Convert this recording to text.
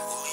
for